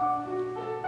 うん。